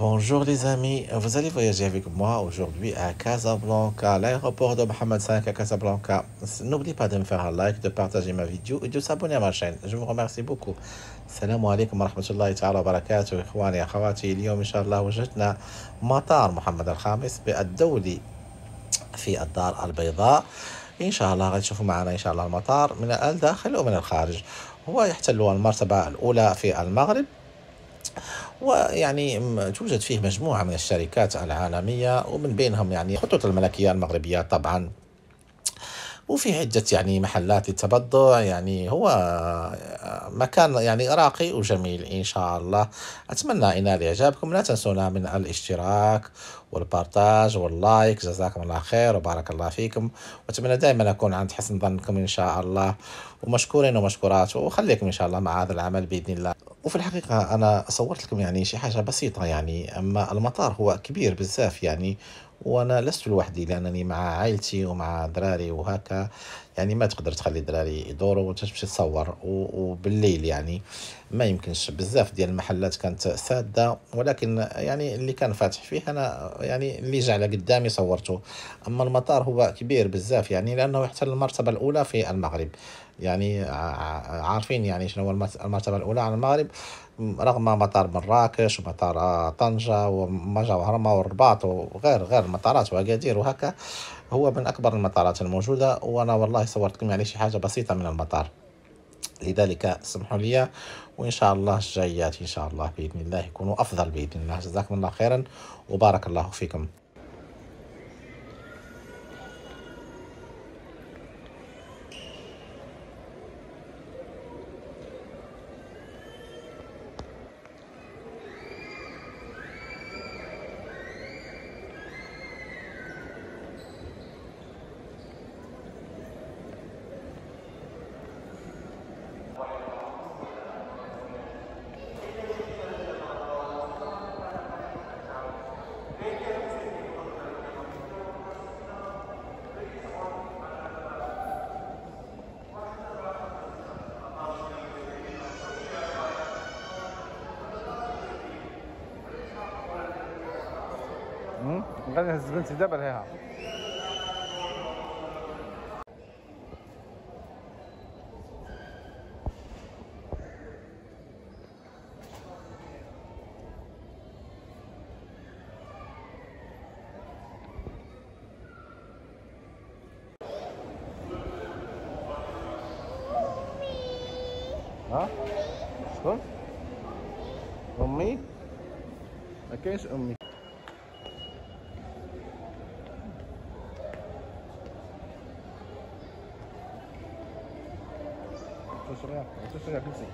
Bonjour les amis, vous allez voyager avec moi aujourd'hui à Casablanca, l'aéroport de Mohamed V à Casablanca. N'oubliez pas de me faire un like, de partager ma vidéo et de s'abonner à ma chaîne. Je vous remercie beaucoup. السلام عليكم ورحمة الله تعالى وبركاته إخواني أخواتي اليوم إن شاء الله وجدنا مطار محمد الخامس بالدولي في الدار البيضاء إن شاء الله غادي تشوفوا معنا إن شاء الله المطار من الداخل ومن الخارج هو يحتل المرتبة الأولى في المغرب ويعني توجد فيه مجموعة من الشركات العالمية ومن بينهم يعني خطوط الملكية المغربية طبعا. وفي عدة يعني محلات للتبضع يعني هو مكان يعني راقي وجميل إن شاء الله. أتمنى ينال إعجابكم لا تنسونا من الاشتراك وال partage وال like. جزاكم الله خير وبارك الله فيكم. وأتمنى دائما أكون عند حسن ظنكم إن شاء الله. ومشكورين ومشكورات. وخليكم إن شاء الله مع هذا العمل بإذن الله. وفي الحقيقة أنا صورت لكم يعني شي حاجة بسيطة يعني أما المطار هو كبير بزاف يعني وأنا لست لوحدي لأنني مع عائلتي ومع دراري وهكا. يعني ما تقدر تخلي الدراري يدوروا وانت تمشي تصور وبالليل يعني ما يمكنش. بزاف ديال المحلات كانت سادة ولكن يعني اللي كان فاتح فيه أنا يعني اللي جا على قدامي صورته. أما المطار هو كبير بزاف يعني لأنه يحتل المرتبة الأولى في المغرب. يعني عارفين يعني شنو هو المرتبة الأولى على المغرب؟ رغم مطار مراكش ومطار طنجة وهرمة والرباط وغير غير المطارات وأكادير وهكا هو من أكبر المطارات الموجودة وأنا والله صورت لكم يعني شي حاجة بسيطة من المطار. لذلك اسمحوا لي وإن شاء الله الجايات إن شاء الله بإذن الله يكونوا أفضل بإذن الله. جزاكم الله خيرا وبارك الله فيكم. غادي نهز بنتي دابا لهيها. ها؟ شكون؟ امي ما كاينش أمي. 就说呀，我就说呀，不行。